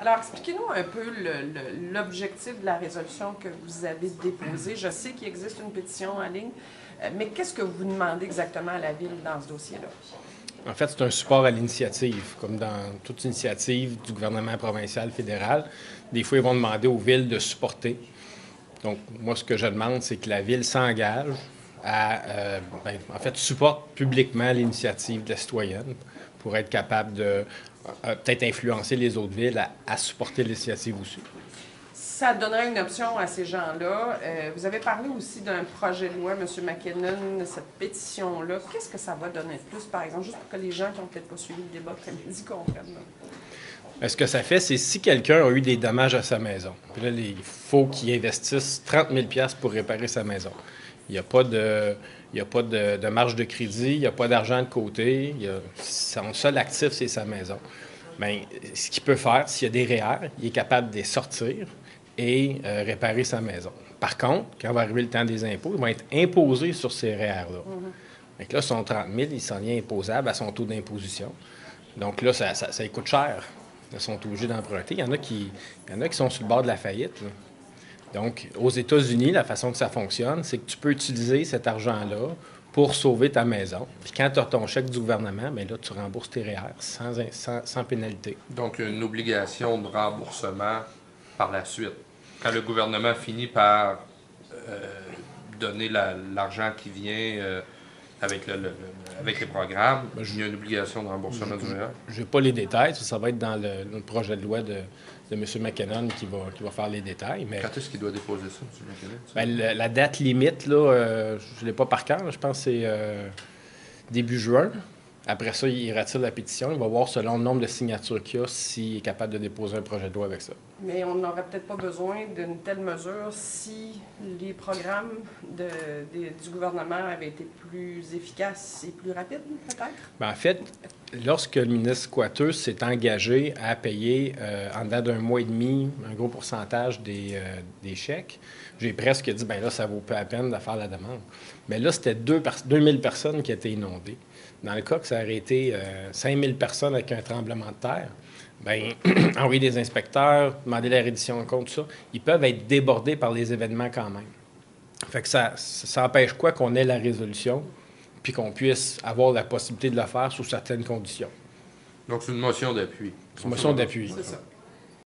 Alors, expliquez-nous un peu l'objectif de la résolution que vous avez déposée. Je sais qu'il existe une pétition en ligne, euh, mais qu'est-ce que vous demandez exactement à la Ville dans ce dossier-là? En fait, c'est un support à l'initiative, comme dans toute initiative du gouvernement provincial, fédéral. Des fois, ils vont demander aux villes de supporter. Donc, moi, ce que je demande, c'est que la ville s'engage à, euh, ben, en fait, supporte publiquement l'initiative de la citoyenne pour être capable de euh, peut-être influencer les autres villes à, supporter l'initiative aussi. Ça donnerait une option à ces gens-là. Euh, vous avez parlé aussi d'un projet de loi, M. McKinnon, cette pétition-là. Qu'est-ce que ça va donner de plus, par exemple, juste pour que les gens qui n'ont peut-être pas suivi le débat après-midi comprennent? Ben, ce que ça fait, c'est si quelqu'un a eu des dommages à sa maison, puis là, il faut qu'il investisse 30 000 pour réparer sa maison. Il n'y a pas de, il a pas de, marge de crédit, il n'y a pas d'argent de côté. Il son seul actif, c'est sa maison. Bien, ce qu'il peut faire, s'il y a des REER, il est capable de les sortir et euh, réparer sa maison. Par contre, quand va arriver le temps des impôts, ils vont être imposés sur ces REER-là. Mm-hmm. Donc là, son 30 000, il s'en vient imposable à son taux d'imposition. Donc là, ça, ça, coûte cher. Ils sont obligés d'emprunter. Il y en a qui, il y en a qui sont sur le bord de la faillite. Donc, aux États-Unis, la façon que ça fonctionne, c'est que tu peux utiliser cet argent-là pour sauver ta maison. Puis quand tu as ton chèque du gouvernement, bien là, tu rembourses tes REER sans, sans, pénalité. Donc, une obligation de remboursement par la suite. Quand le gouvernement finit par euh, donner l'argent qui vient euh, avec, le, avec les programmes, ben, il y a une obligation de remboursement du. Je n'ai pas les détails. Ça, va être dans le projet de loi de, de M. McKinnon qui va, qui va faire les détails. Mais, Quand est-ce qu'il doit déposer ça, M. McKinnon? Ben, la date limite, là, euh, je ne l'ai pas par cœur. Je pense que c'est euh, début juin. Après ça, il retire la pétition. Il va voir selon le nombre de signatures qu'il y a s'il est capable de déposer un projet de loi avec ça. Mais on n'aurait peut-être pas besoin d'une telle mesure si les programmes de, du gouvernement avaient été plus efficaces et plus rapides, peut-être? Ben, en fait, lorsque le ministre Coiteux s'est engagé à payer euh, en dedans d'un mois et demi un gros pourcentage des, euh, des chèques, j'ai presque dit, ben là, ça vaut peu la peine de faire la demande. Mais là, c'était 2000 personnes qui étaient inondées. Dans le cas que ça aurait été 5000 euh, personnes avec un tremblement de terre, bien, envoyer des inspecteurs, demander la reddition de compte, tout ça, ils peuvent être débordés par les événements quand même. Fait que ça, ça empêche quoi qu'on ait la résolution, puis qu'on puisse avoir la possibilité de le faire sous certaines conditions. Donc, c'est une motion d'appui. C'est une motion d'appui. C'est ça.